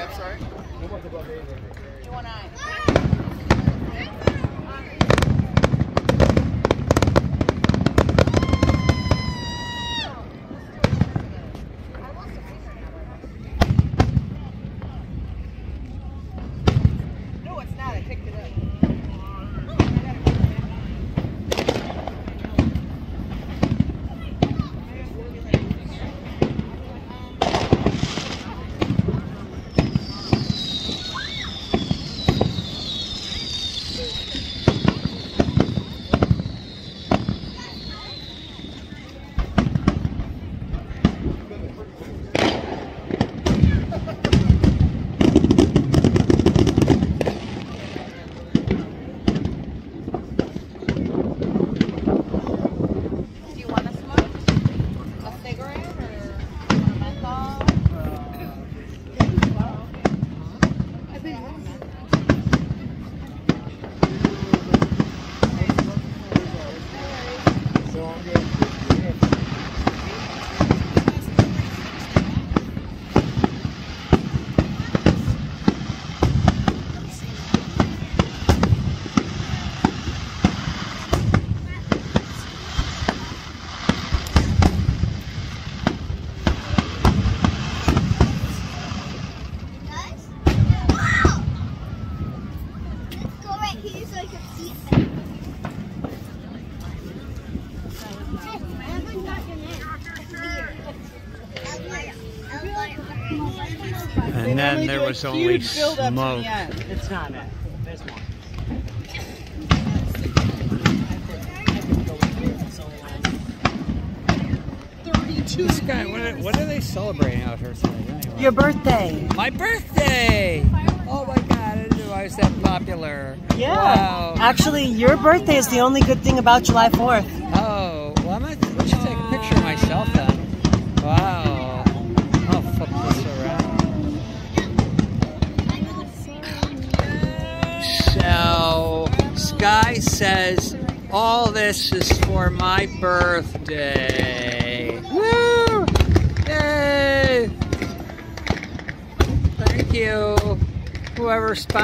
I'm sorry? You want to? And then there was only smoke. It's not it. There's more. This guy, what are, what are they celebrating out here? Anyway. Your birthday. My birthday! Oh my god, I didn't know I was that popular. Yeah. Wow. Actually, your birthday is the only good thing about July 4th. Oh, well, I'm gonna, I should take a picture of myself then. Wow. I'll flip this around. So, Sky says, all this is for my birthday. Woo! Yay! Thank you, whoever sponsored.